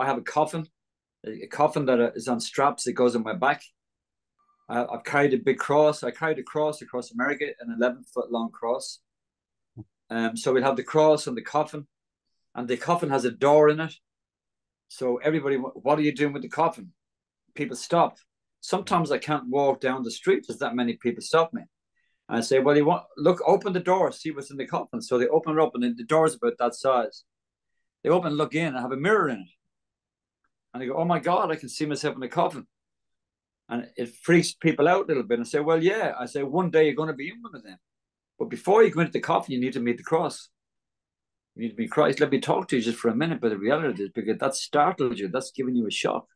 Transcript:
I have a coffin, a coffin that is on straps that goes on my back. I, I've carried a big cross. I carried a cross across America, an 11 foot long cross. Um, so we'll have the cross and the coffin, and the coffin has a door in it. So everybody, what are you doing with the coffin? People stop. Sometimes I can't walk down the street. There's that many people stop me. And I say, well, you want look, open the door, see what's in the coffin. So they open it up, and the door is about that size. They open, look in, and have a mirror in it. And they go, oh my God, I can see myself in the coffin. And it freaks people out a little bit. And say, well, yeah. I say, one day you're going to be in one of them. But before you go into the coffin, you need to meet the cross. You need to meet Christ. Let me talk to you just for a minute. But the reality is, because that startled you, that's giving you a shock.